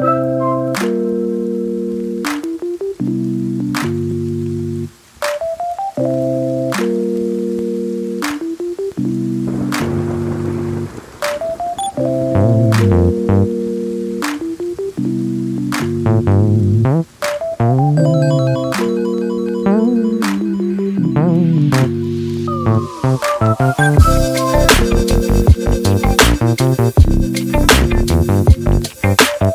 Música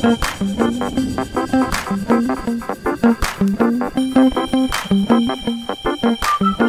Thank you.